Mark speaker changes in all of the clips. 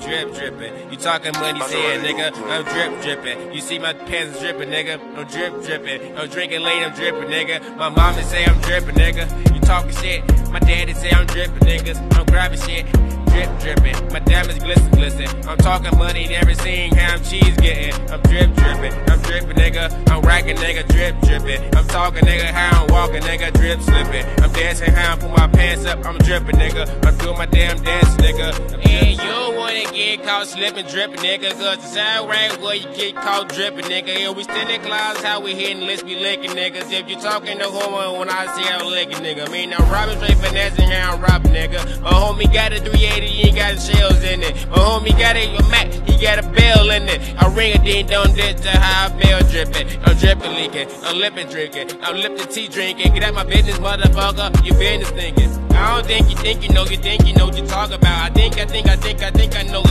Speaker 1: drip dripping. You talking money, saying nigga, I'm drip dripping. You see my pants dripping, nigga, I'm drip dripping. I'm drinking lean, I'm dripping, nigga. My mama say I'm dripping, nigga. You talking shit, my daddy say I'm dripping, niggas. I'm grabbing shit drip dripping. My diamonds glisten glisten. I'm talking money, never seen how I'm cheese getting. I'm drip dripping. I'm dripping, nigga. I'm racking, nigga. Drip dripping. I'm talking, nigga. How I'm walking, nigga. Drip slipping. I'm dancing, how I pull my pants up. I'm dripping, nigga. I'm doing my damn dance, nigga. And you don't wanna get caught slipping, dripping, nigga. Cause the sound right where you get caught dripping, nigga. Yeah, we still in clouds, how we hitting, let's be licking, niggas. If you talking no homo when I see how licking, nigga. I mean, I'm robbing straight finessing, how I'm robbing, nigga. My homie got a 380, he ain't got shells in it. My homie got a Mac, he got a bell in it. I ring a ding dong, this to how I feel dripping. I'm dripping, leaking, I'm lipping, drinking. I'm lifting tea drinking. Get out my business, motherfucker. You business thinking. I don't think you think you know, you think you know what you talk about. I think, I think, I think, I think I know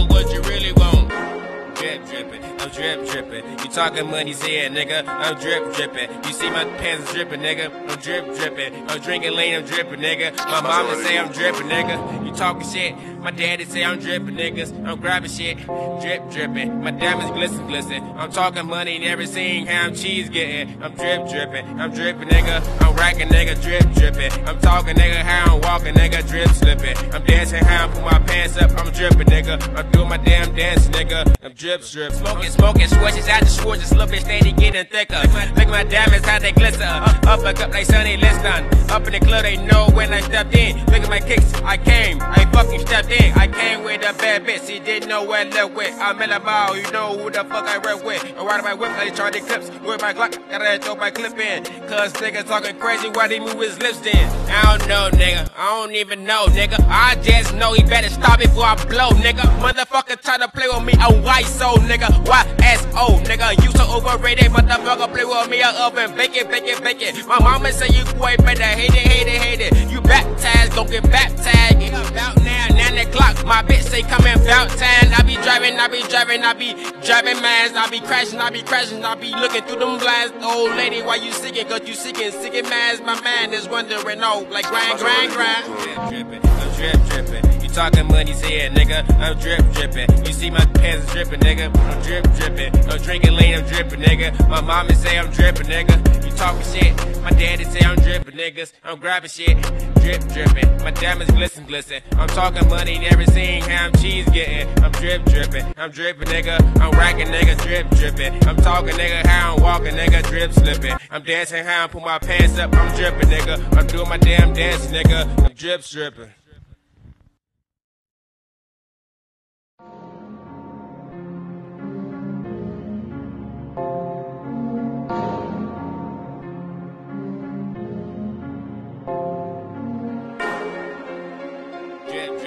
Speaker 1: talking money's here, nigga. I'm drip dripping. You see my pants dripping, nigga. I'm drip dripping. I'm drinking lean, I'm dripping, nigga. My mama say I'm dripping, nigga. You talking shit. My daddy say I'm dripping, niggas. I'm grabbing shit. Drip dripping. My diamonds glisten, glisten. I'm talking money, never seen how I'm cheese getting. I'm drip dripping. I'm dripping, nigga. I'm racking, nigga. Drip dripping. I'm talking, nigga. How I'm walking, nigga. Drip slipping. I'm dancing, high, I put my pants up. I'm dripping, nigga. I'm doing my damn dance, nigga. I'm drip strip. Smoking, smoking, switches out the switch. This little bitch steady getting thicker. Look at my diamonds, how they glitter. Uh, up, up a cup like Sonny Liston. Up in the club, they know when I stepped in. Look at my kicks, I came. I fucking stepped in. I came with a bad bitch, she didn't know where to live with. I'm in a ball, you know who the fuck I rep with. I ride my whip, like Charlie Clips. With my Glock, gotta throw my clip in. Cause nigga talking crazy, why they move his lips then? I don't know, nigga. I don't even know, nigga. I just know he better stop before I blow, nigga. Motherfucker try to play with me, a white soul, nigga. YSO, nigga. You so overrated, motherfucker play with me, I oven, bake it, bake it, bake it. My mama say you quite better hate it, hate it, hate it. You baptized, don't get baptized. Get about now, 9 o'clock. My bitch say come in about time. I be driving, I driving, I be driving mad. I be crashing, I be crashing, I be looking through them blinds. Old oh, lady, why you sickin'? Cause you sickin', sickin' mad. My man is wondering, oh, like grind, grind, grind. Drip drippin'. You talking money's here, nigga. I'm drip drippin'. You see my pants drippin', nigga. I'm drip drippin'. I'm drinking lean, I'm drippin', nigga. My mama say I'm drippin', nigga. You talking shit. My daddy say I'm drippin', niggas. I'm grabbing shit. Drip drippin'. My diamonds glisten, glisten. I'm talking money, never seen how I'm cheese getting. I'm drip drippin'. I'm drippin', nigga. I'm racking, nigga. Drip drippin'. I'm talking, nigga. How I'm walking, nigga. Drip slippin'. I'm dancing, how I put my pants up. I'm drippin', nigga. I'm doing my damn dance, nigga. I'm drip strippin'.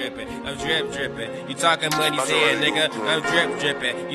Speaker 1: Dripping, I'm drip dripping. You talking money, saying nigga, I'm drip dripping. You